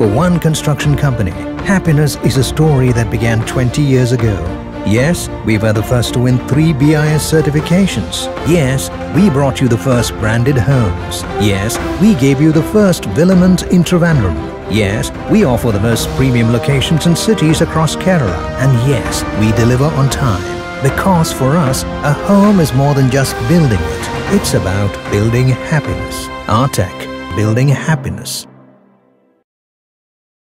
For one construction company, happiness is a story that began 20 years ago. Yes, we were the first to win three BIS certifications. Yes, we brought you the first branded homes. Yes, we gave you the first Villament in Trivandrum. Yes, we offer the most premium locations and cities across Kerala. And yes, we deliver on time. Because for us, a home is more than just building it. It's about building happiness. Artech, building happiness.